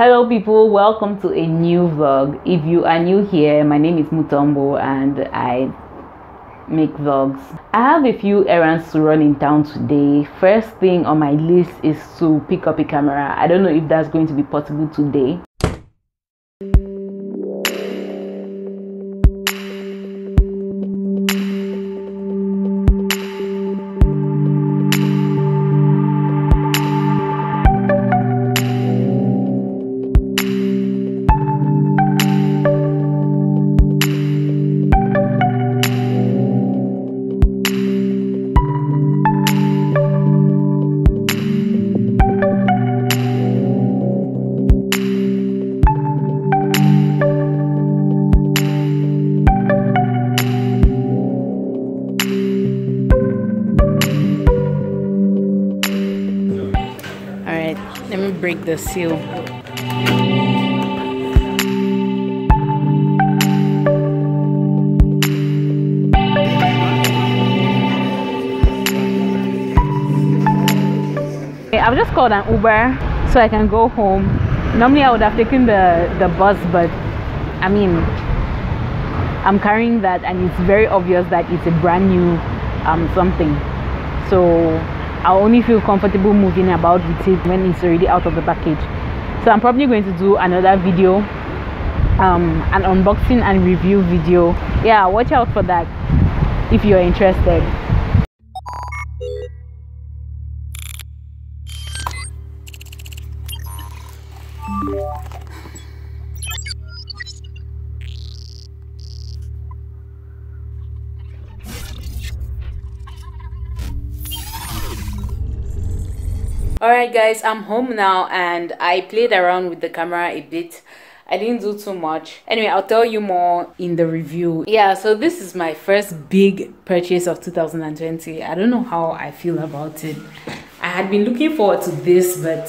Hello people, welcome to a new vlog. If you are new here, my name is Mutombo and I make vlogs. I have a few errands to run in town today. First thing on my list is to pick up a camera. I don't know if that's going to be possible today. Break the seal. I've just called an Uber so I can go home. Normally I would have taken the, the bus, but I mean, I'm carrying that and it's very obvious that it's a brand new um, something. So I'll only feel comfortable moving about with it when it's already out of the package. So I'm probably going to do another video, um, an unboxing and review video. Yeah, watch out for that if you're interested. Alright guys, I'm home now and I played around with the camera a bit. I didn't do too much. Anyway, I'll tell you more in the review. Yeah, so this is my first big purchase of 2020. I don't know how I feel about it. I had been looking forward to this, but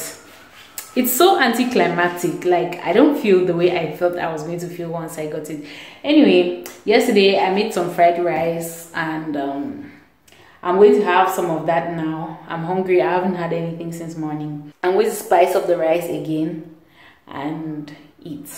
it's so anticlimactic. Like, I don't feel the way I felt I was going to feel once I got it. Anyway, yesterday I made some fried rice and um, I'm going to have some of that now. I'm hungry. I haven't had anything since morning. I'm going to spice up the rice again and eat.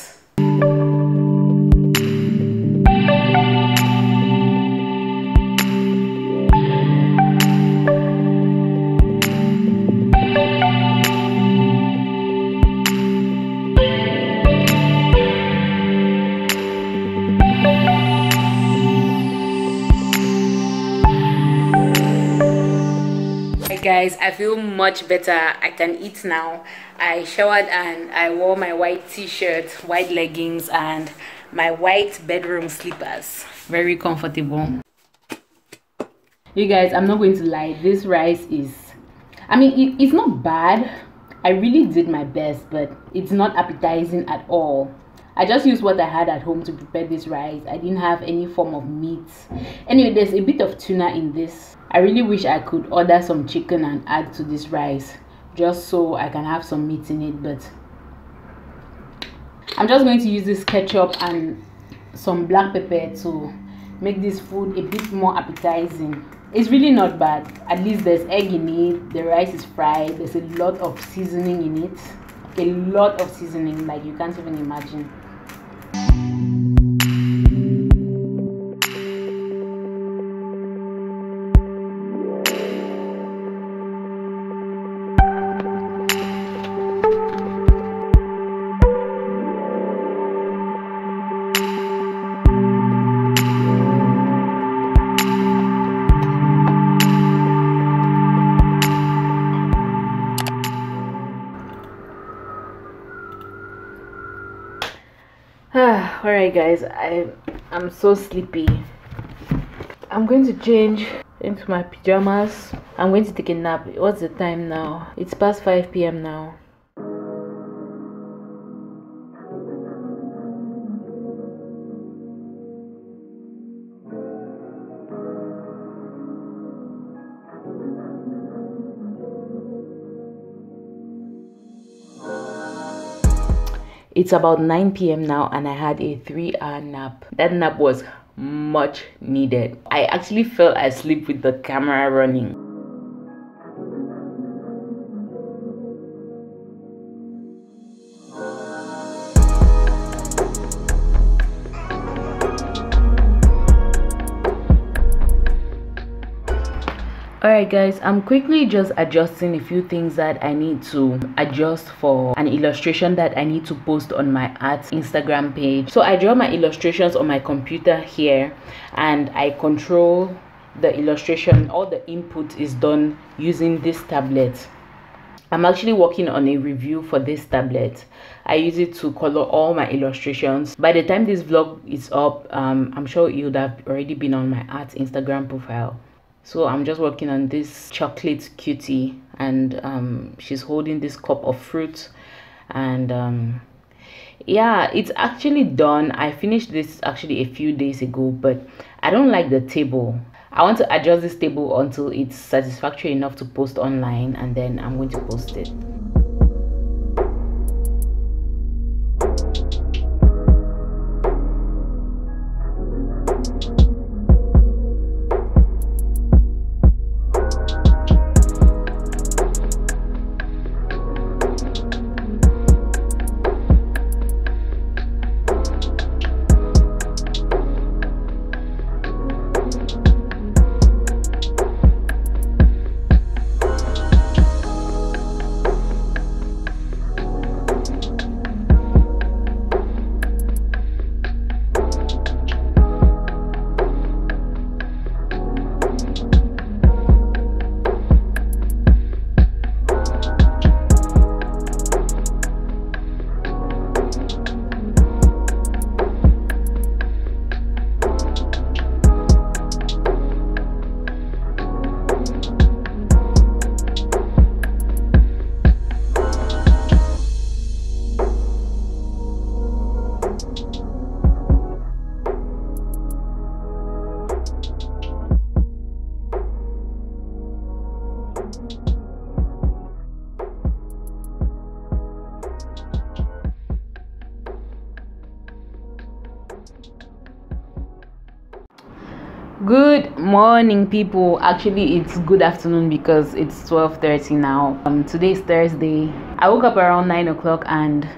I feel much better. I can eat now. I showered and i wore my white t-shirt white leggings and my white bedroom slippers. Very comfortable. You guys i'm not going to lie. This rice is i mean it, it's not bad. I really did my best but it's not appetizing at all I just used what I had at home to prepare this rice. I didn't have any form of meat. Anyway, there's a bit of tuna in this. I really wish I could order some chicken and add to this rice just so I can have some meat in it, but I'm just going to use this ketchup and some black pepper to make this food a bit more appetizing. It's really not bad. At least there's egg in it, the rice is fried, there's a lot of seasoning in it. A lot of seasoning like you can't even imagine. All right guys i i'm so sleepy. I'm going to change into my pajamas. I'm going to take a nap. What's the time now? It's past 5 p.m now it's about 9 p.m now and i had a three hour nap. That nap was much needed. I actually fell asleep with the camera running Alright guys, I'm quickly just adjusting a few things that I need to adjust for an illustration that I need to post on my art Instagram page. So I draw my illustrations on my computer here and I control the illustration. All the input is done using this tablet. I'm actually working on a review for this tablet. I use it to color all my illustrations. By the time this vlog is up, um, I'm sure it would have already been on my art Instagram profile so i'm just working on this chocolate cutie and um, she's holding this cup of fruit and um, yeah it's actually done. I finished this actually a few days ago but i don't like the table. I want to adjust this table until it's satisfactory enough to post online and then i'm going to post it good morning people. Actually it's good afternoon because it's 12:30 now. Um thursday. I woke up around nine o'clock and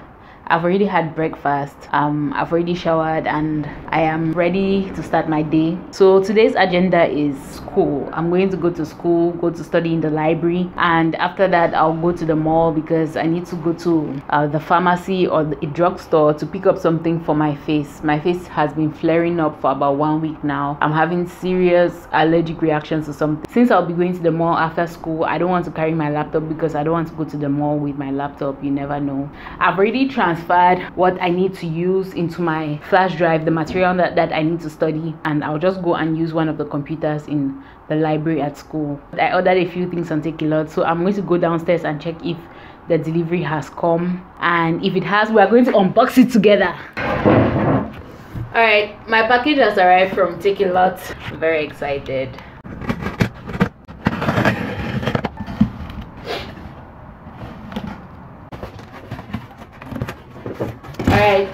I've already had breakfast. Um, I've already showered and I am ready to start my day. So today's agenda is school. I'm going to go to school, go to study in the library, and after that I'll go to the mall because I need to go to uh, the pharmacy or the drugstore to pick up something for my face. My face has been flaring up for about one week now. I'm having serious allergic reactions to something. Since I'll be going to the mall after school, I don't want to carry my laptop because I don't want to go to the mall with my laptop. You never know. I've already transferred transferred what I need to use into my flash drive, the material that, that I need to study, and I'll just go and use one of the computers in the library at school. I ordered a few things on Takealot, so I'm going to go downstairs and check if the delivery has come. And if it has, we are going to unbox it together. Alright, my package has arrived from Takealot. Very excited. Alright,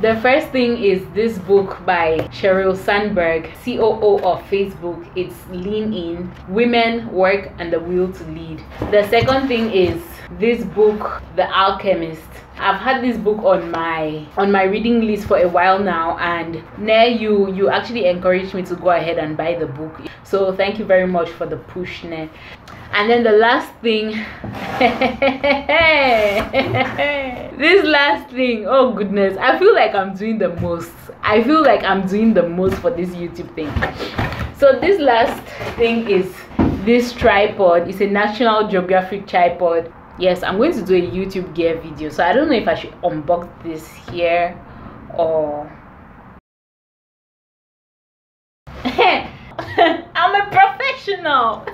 the first thing is this book by Sheryl Sandberg, COO of Facebook. It's Lean In Women, Work, and the Will to Lead. The second thing is this book, The Alchemist. I've had this book on my on my reading list for a while now and now you you actually encouraged me to go ahead and buy the book so thank you very much for the push ne and then the last thing this last thing oh goodness i feel like i'm doing the most. I feel like i'm doing the most for this youtube thing. So this last thing is this tripod. It's a national geographic tripod. Yes i'm going to do a youtube gear video. So i don't know if i should unbox this here or i'm a professional.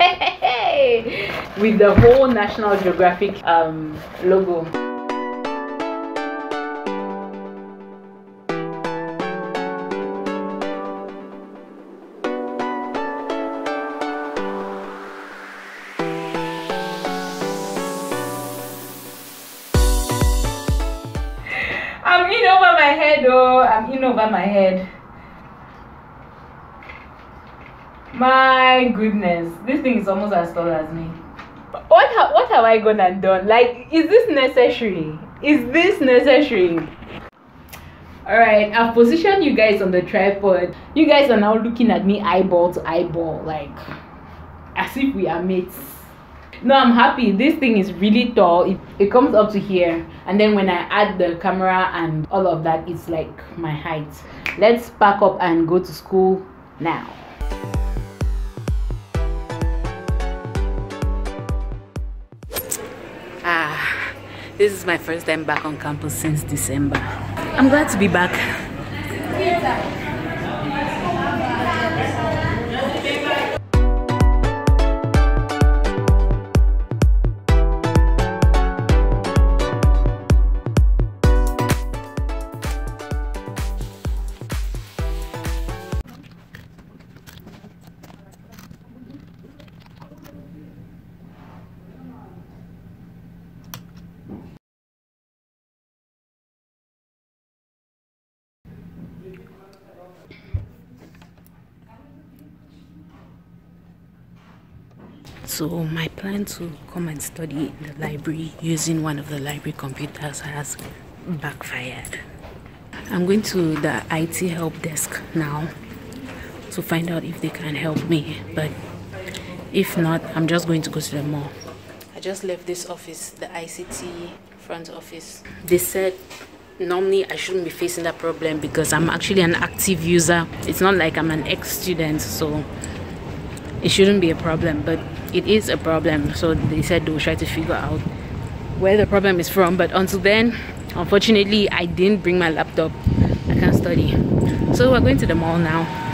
With the whole National Geographic um, logo. I'm in over my head oh, I'm in over my head. My goodness, this thing is almost as tall as me. What ha- what have I gone and done? Like, is this necessary? Is this necessary? Alright, I've positioned you guys on the tripod. You guys are now looking at me eyeball to eyeball. Like, as if we are mates no i'm happy. This thing is really tall. It, it comes up to here. And then when i add the camera and all of that it's like my height. Let's pack up and go to school now. Ah this is my first time back on campus since december. I'm glad to be back So my plan to come and study in the library using one of the library computers has backfired. I'm going to the IT help desk now to find out if they can help me. But if not, I'm just going to go to the mall. I just left this office, the ICT front office. They said normally I shouldn't be facing that problem because I'm actually an active user. It's not like I'm an ex-student, so it shouldn't be a problem. But it is a problem. So they said they will try to figure out where the problem is from. But until then unfortunately i didn't bring my laptop. I can't study. So we're going to the mall now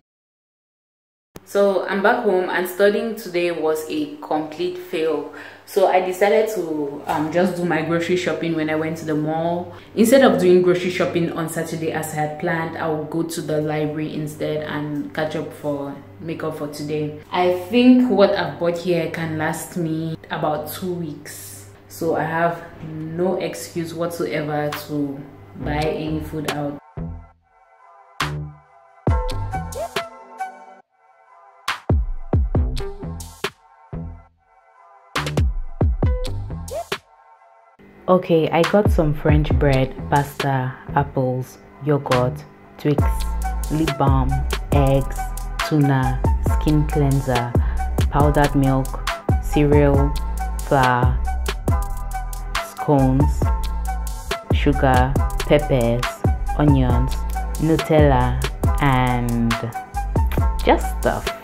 so i'm back home and studying today was a complete fail. So i decided to um, just do my grocery shopping when i went to the mall. Instead of doing grocery shopping on saturday as i had planned i will go to the library instead and catch up for makeup for today. I think what i've bought here can last me about two weeks. So i have no excuse whatsoever to buy any food out Okay, I got some French bread, pasta, apples, yogurt, Twix, lip balm, eggs, tuna, skin cleanser, powdered milk, cereal, flour, scones, sugar, peppers, onions, Nutella, and just stuff.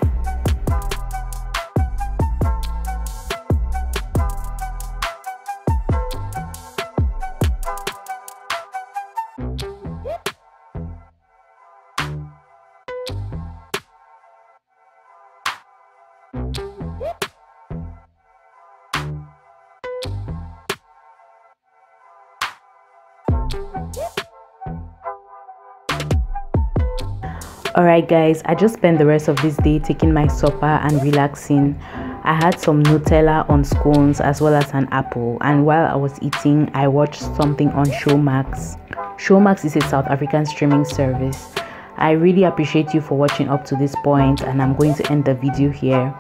Alright guys, I just spent the rest of this day taking my supper and relaxing. I had some Nutella on scones as well as an apple and while I was eating, I watched something on Showmax. Showmax is a South African streaming service. I really appreciate you for watching up to this point and I'm going to end the video here.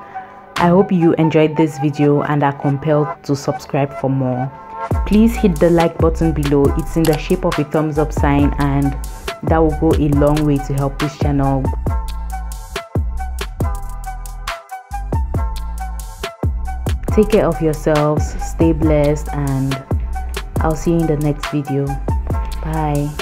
I hope you enjoyed this video and are compelled to subscribe for more. Please hit the like button below, it's in the shape of a thumbs up sign and that will go a long way to help this channel. Take care of yourselves stay blessed and i'll see you in the next video. Bye